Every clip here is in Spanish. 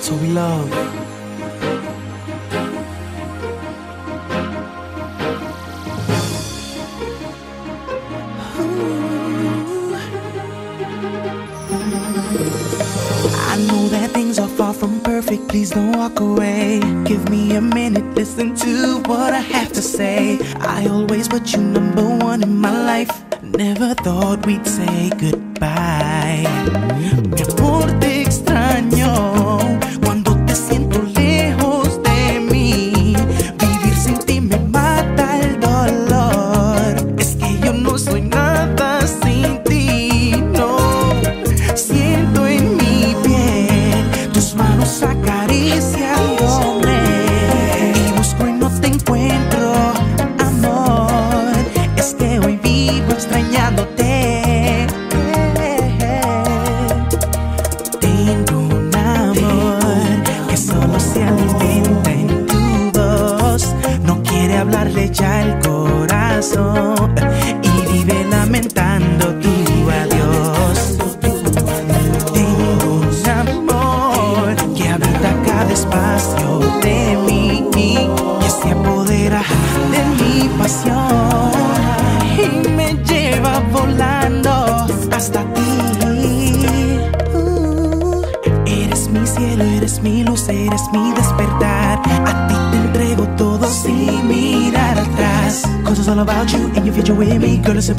So we love. Ooh. I know that things are far from perfect, please don't walk away. Give me a minute, listen to what I have to say. I always put you number one in my life never thought we'd say goodbye. Ya por texto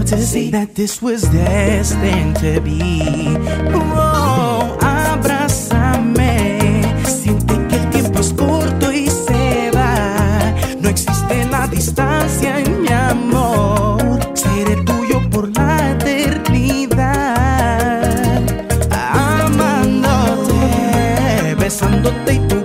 to see that this was destined to be. Oh, abrázame, siente que el tiempo es corto y se va. No existe la distancia en mi amor, seré tuyo por la eternidad. Amándote, besándote y tu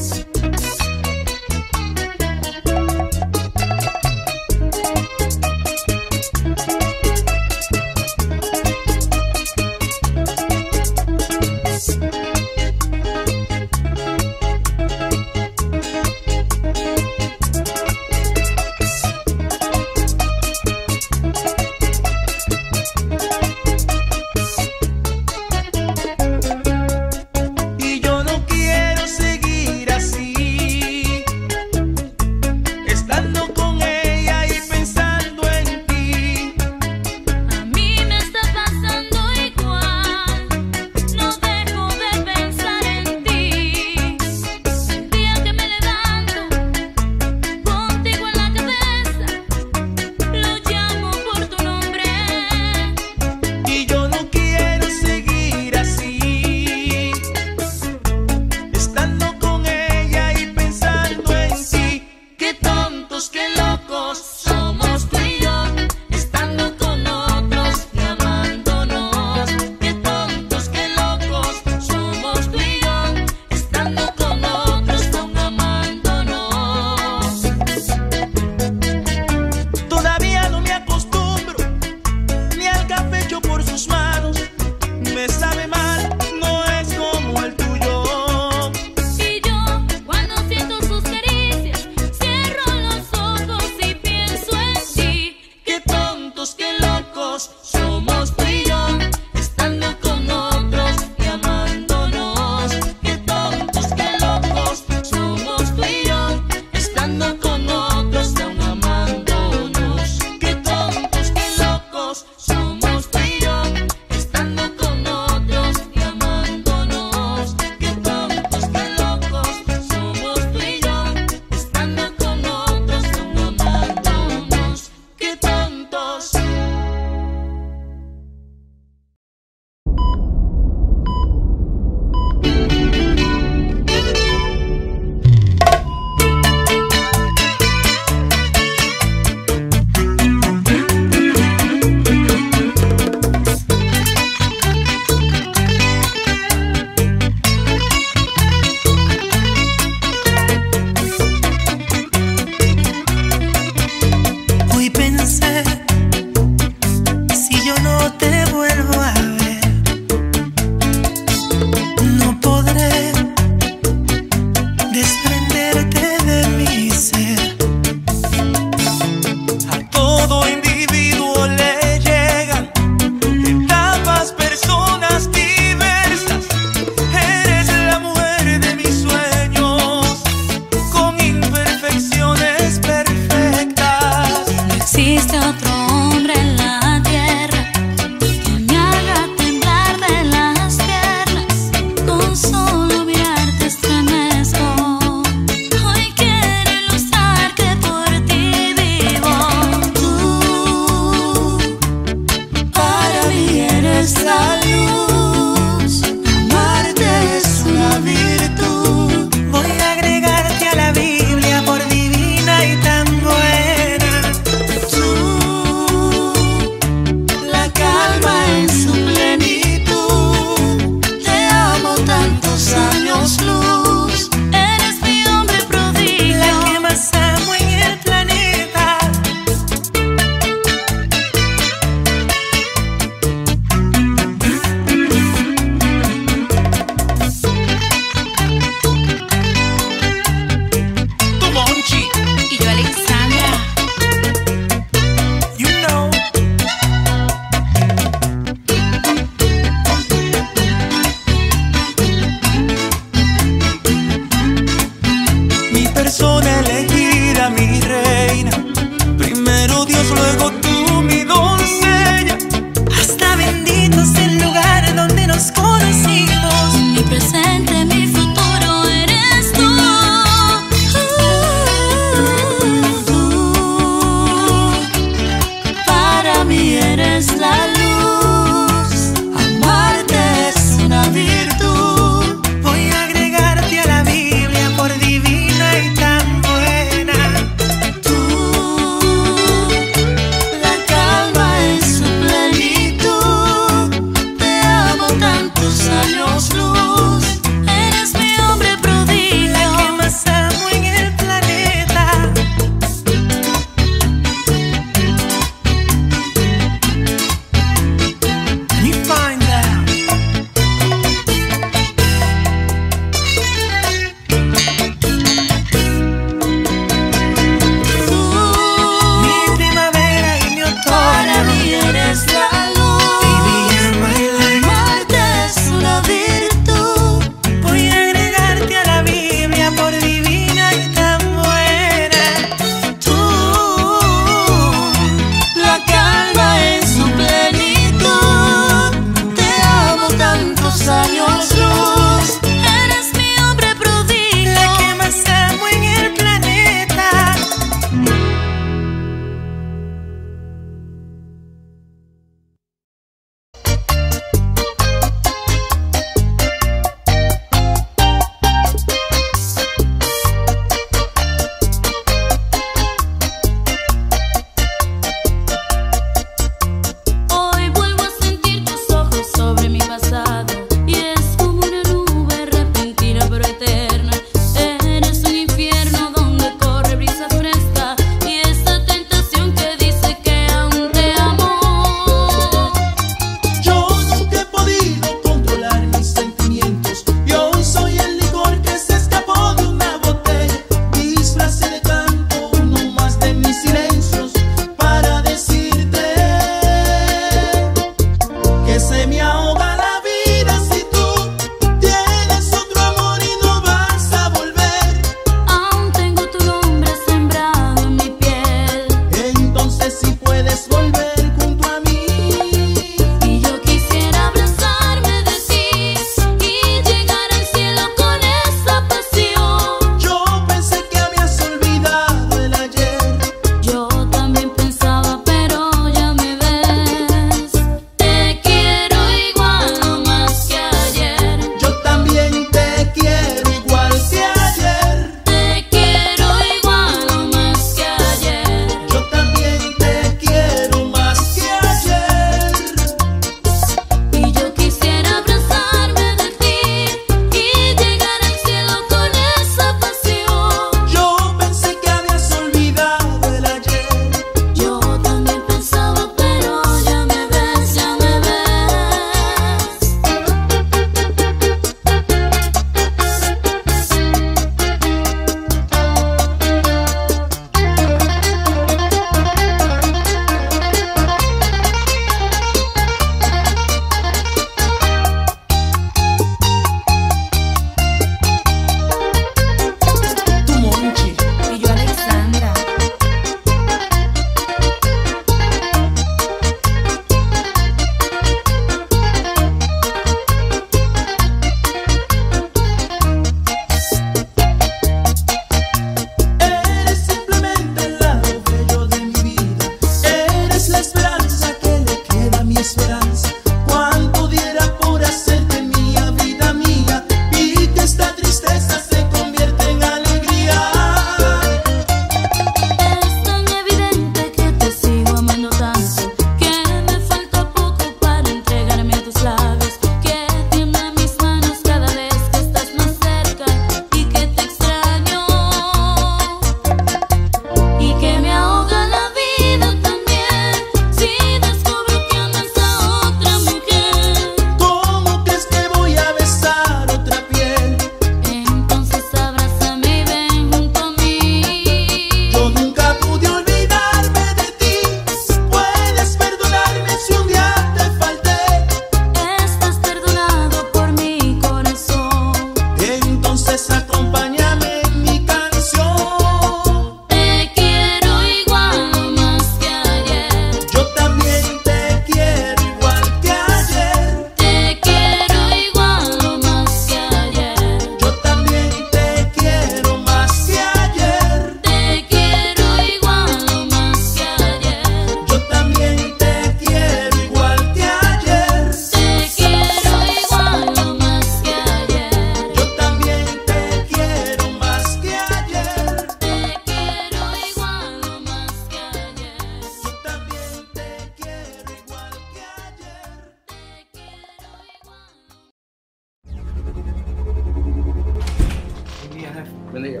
Bendiga.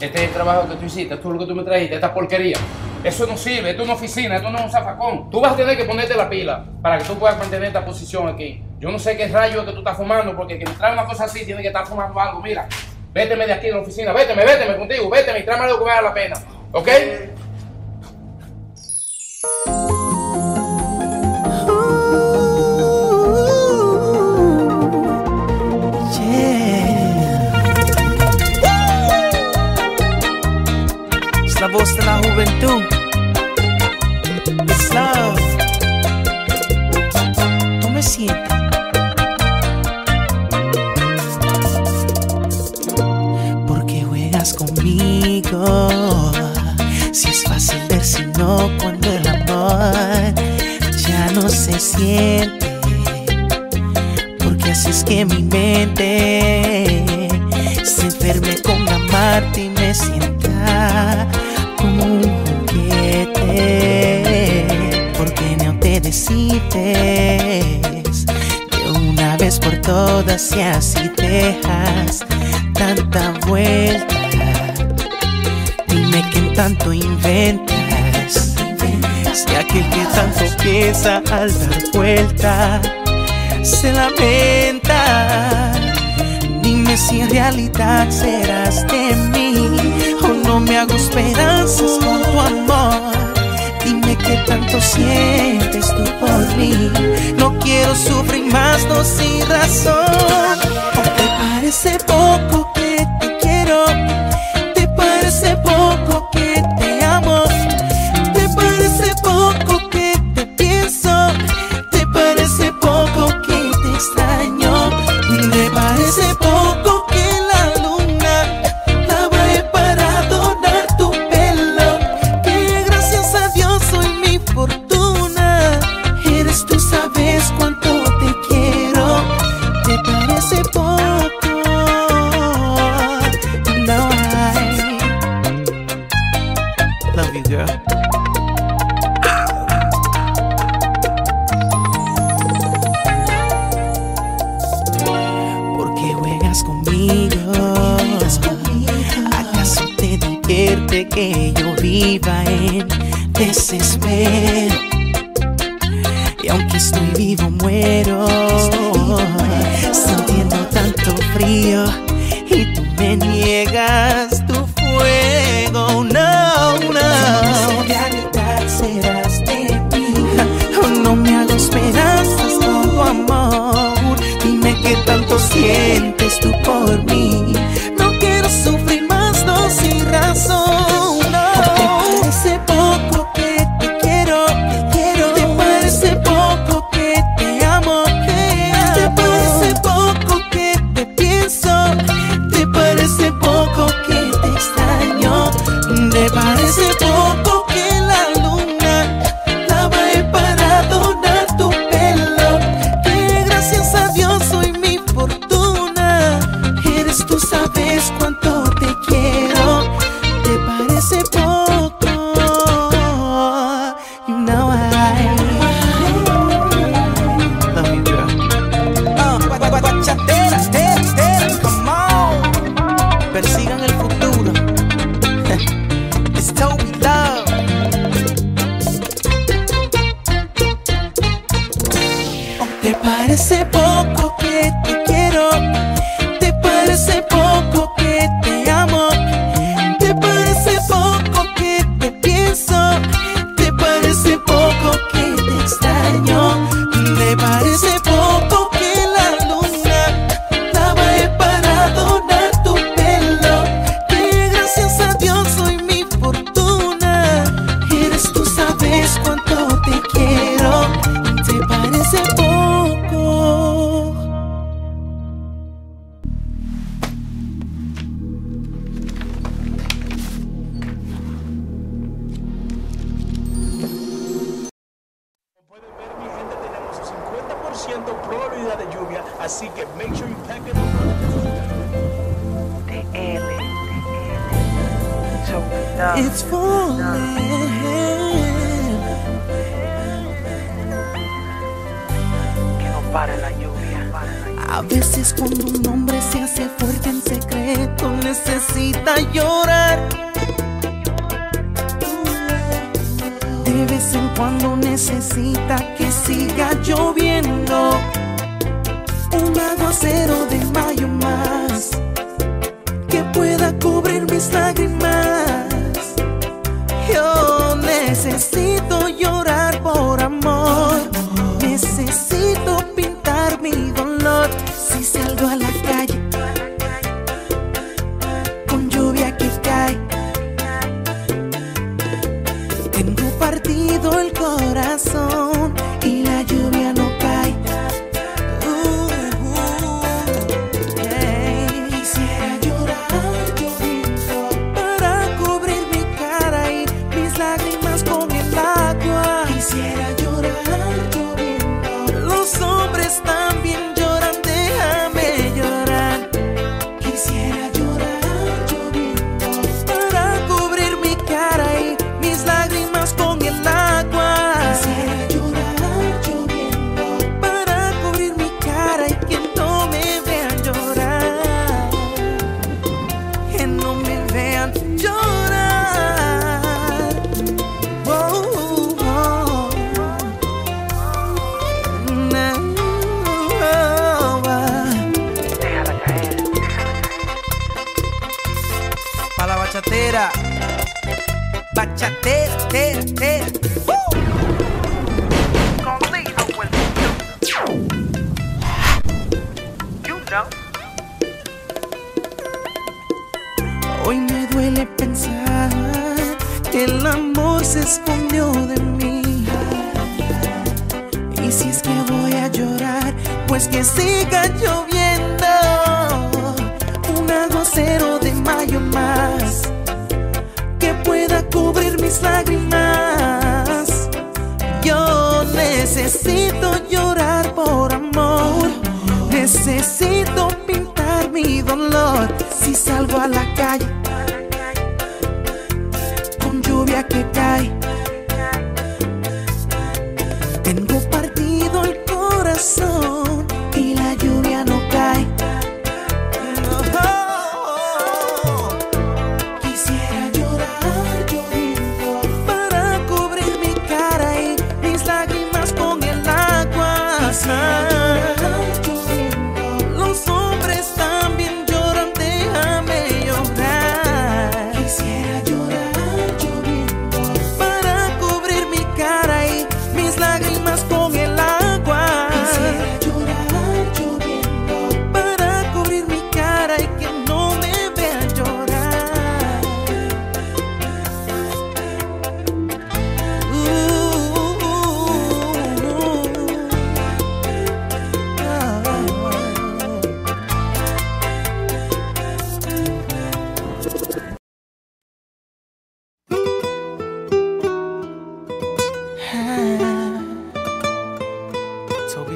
Este es el trabajo que tú hiciste, esto es lo que tú me trajiste, esta porquería. Eso no sirve, esto es una oficina, esto no es un zafacón. Tú vas a tener que ponerte la pila para que tú puedas mantener esta posición aquí. Yo no sé qué rayo que tú estás fumando, porque quien me trae una cosa así tiene que estar fumando algo. Mira, véteme de aquí de la oficina, véteme, véteme contigo, véteme y tráeme algo que valga la pena. ¿Ok? Voz de la juventud. It's love. ¿Tú me sientes? Porque juegas conmigo. Si es fácil ver si no cuando el amor ya no se siente. Porque así es que mi mente se enferme con amarte y me sienta como un juguete. Porque no te decides de una vez por todas y así dejas tanta vuelta. Dime que tanto inventas. Si aquel que tanto piensa al dar vuelta se lamenta. Dime si en realidad serás de mí no me hago esperanzas con tu amor. Dime qué tanto sientes tú por mí. No quiero sufrir más, no sin razón. ¿O te parece poco que te quiero?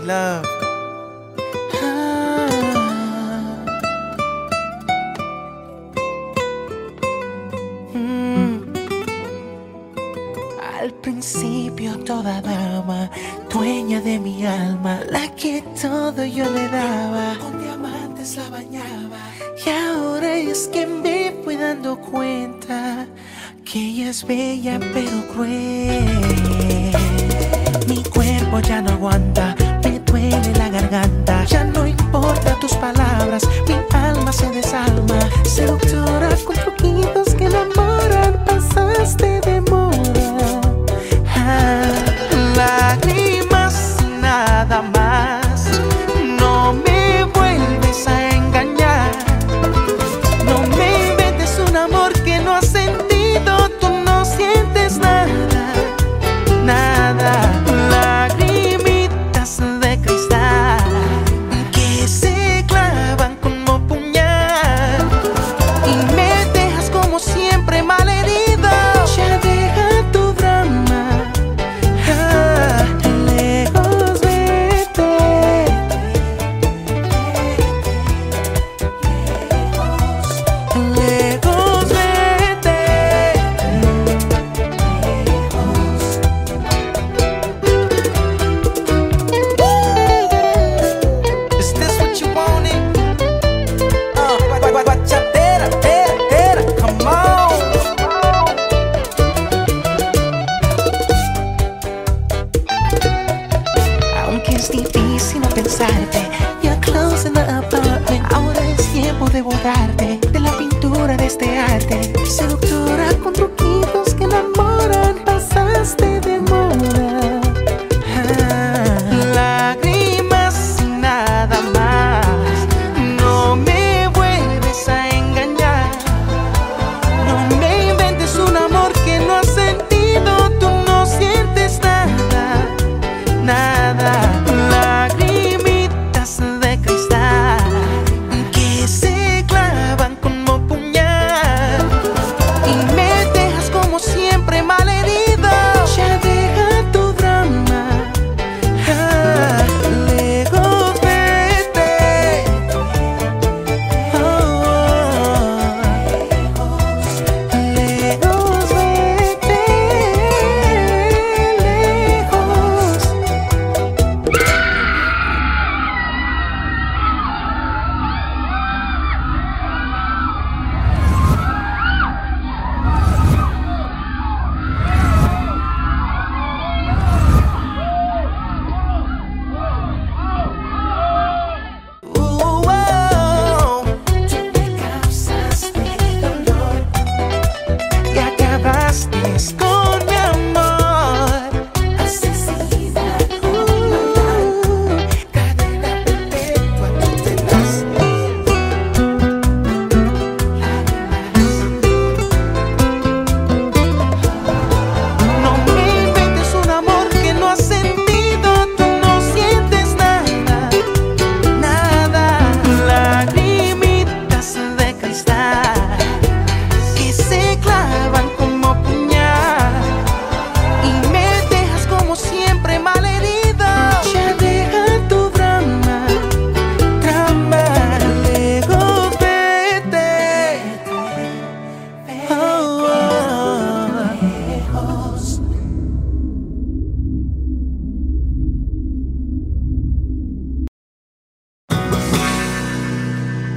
love. Ah. Mm. Al principio toda dama, dueña de mi alma, la que todo yo le daba, con diamantes la bañaba. Y ahora es que me fui dando cuenta que ella es bella pero cruel.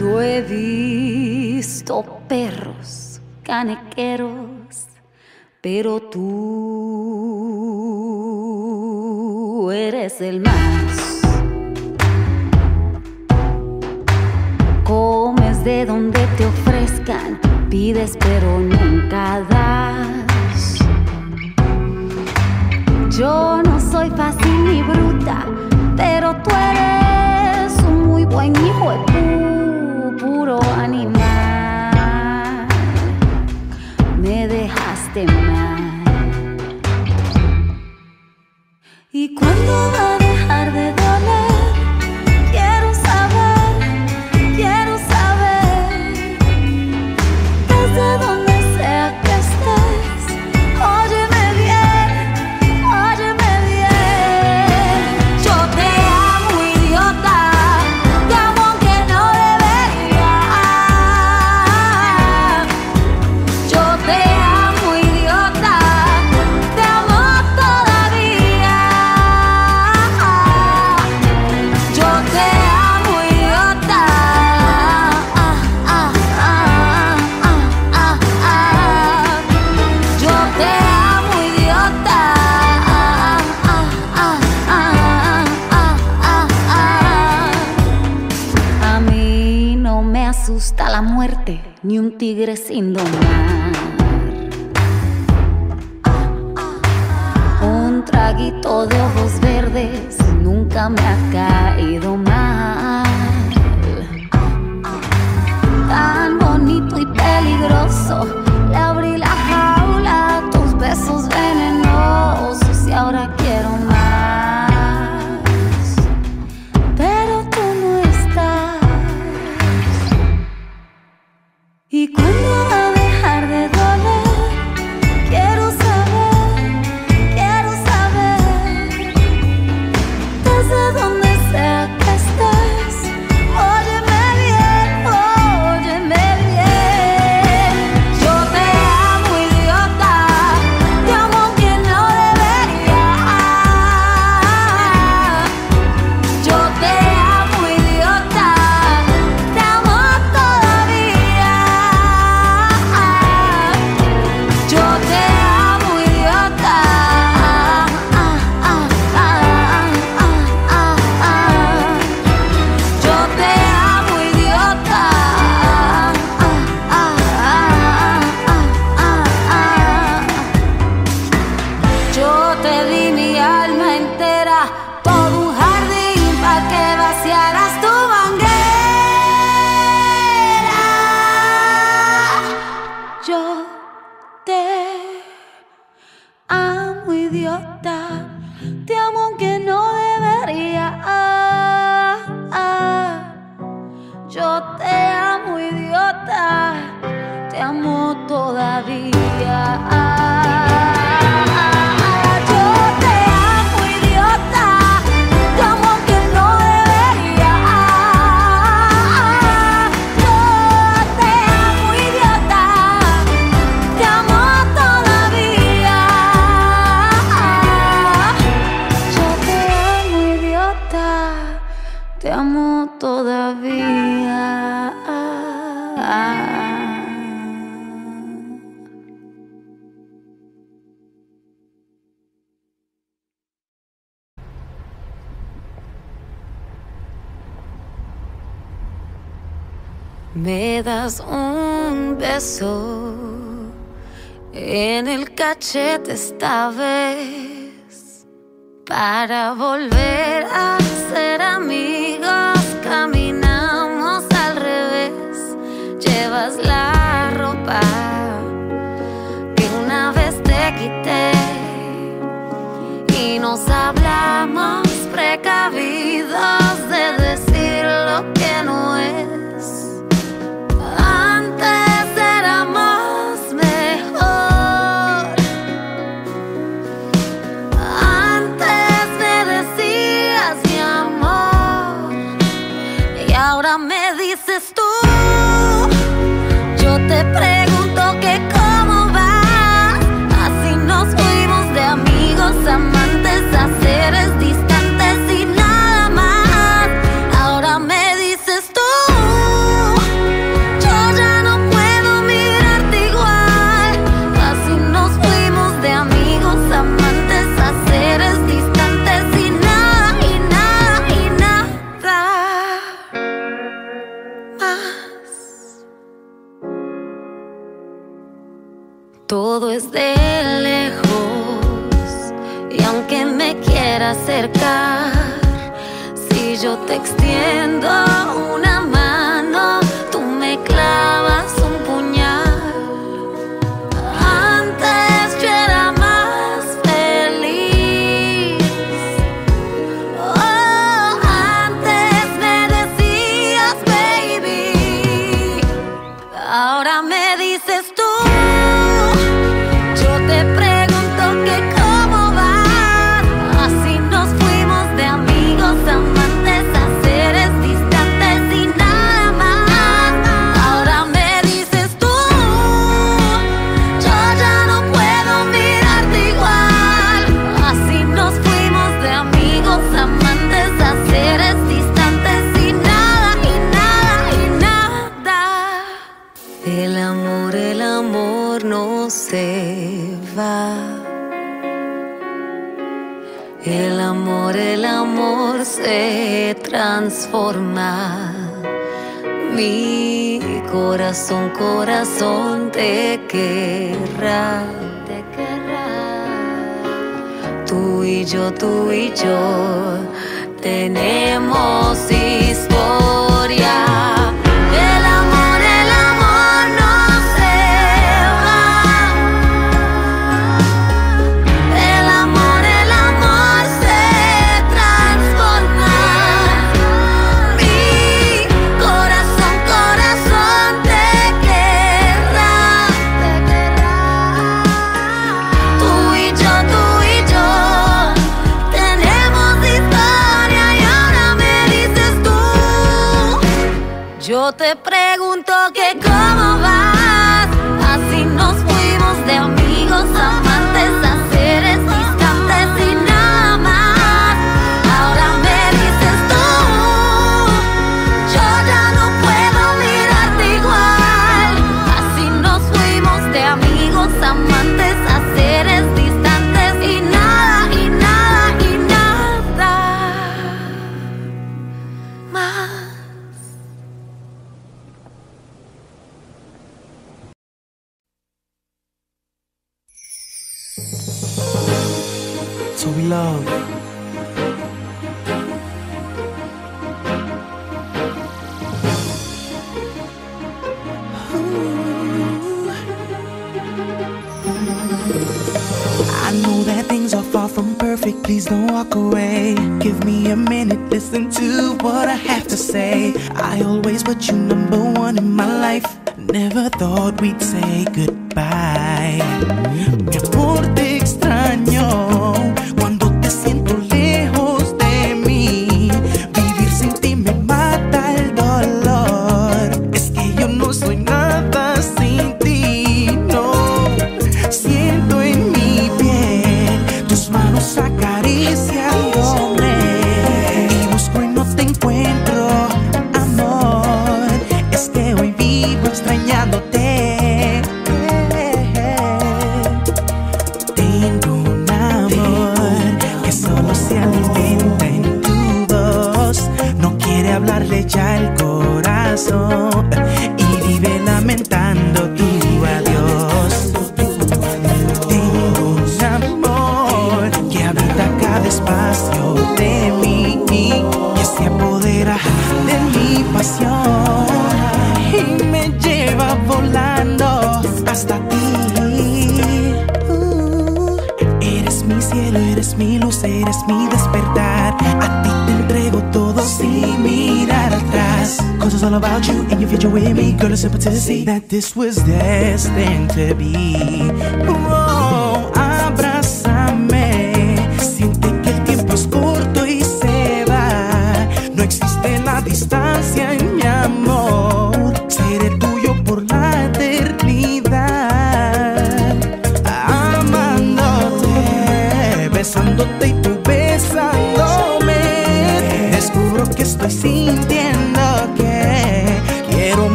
Yo he visto perros canequeros, pero tú eres el más. Comes de donde te ofrezcan, pides pero nunca das. Yo no soy fácil ni bruta, pero tú eres un muy buen hijo de puta puro animal. Me dejaste mal. Y cuando tigre sin domar. Un traguito de ojos verdes nunca me ha caído mal. Tan bonito y peligroso para volver a ser amigos. Caminamos al revés, llevas la ropa que una vez te quité y nos hablamos precavidos. El amor, el amor se transforma. Mi corazón, corazón te querrá. Te querrá. Tú y yo, tú y yo tenemos historia. far from perfect, please don't walk away. Give me a minute, listen to what I have to say. I always put you number one in my life. Never thought we'd say goodbye. Por texto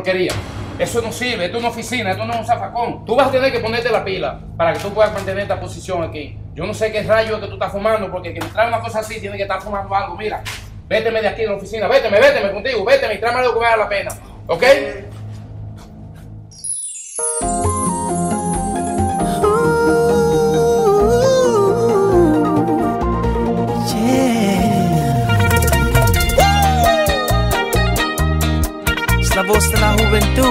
porquería. Eso no sirve, esto es una oficina, esto no es un zafacón. Tú vas a tener que ponerte la pila para que tú puedas mantener esta posición aquí. Yo no sé qué rayo que tú estás fumando, porque quien me trae una cosa así tiene que estar fumando algo. Mira, véteme de aquí de la oficina, véteme, véteme contigo, véteme y tráeme algo que valga la pena. ¿Ok? Yeah. Es la voz de juventud.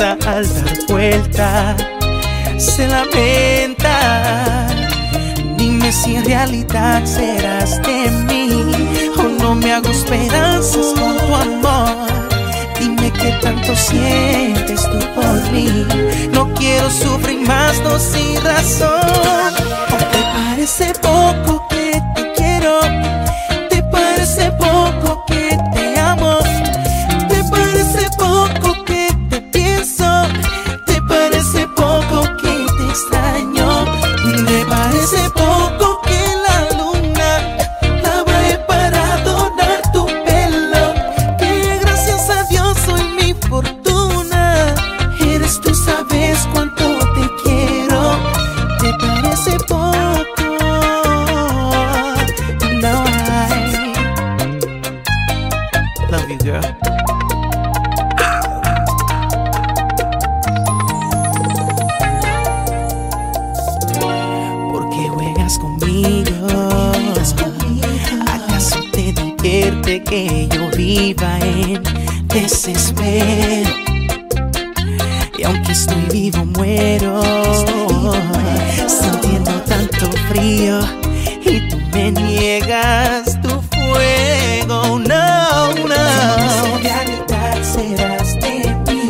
Piensa al dar vuelta se lamenta. Dime si en realidad serás de mí o no me hago esperanzas con tu amor. Dime qué tanto sientes tú por mí. No quiero sufrir más, no sin razón. ¿O te parece poco que yo viva en desespero? Y aunque estoy vivo, muero. Sintiendo tanto frío y tú me niegas tu fuego. No, no. Realidad serás de mí.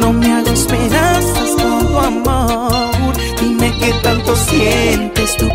No me hago esperanzas con tu amor. Dime qué tanto sientes tú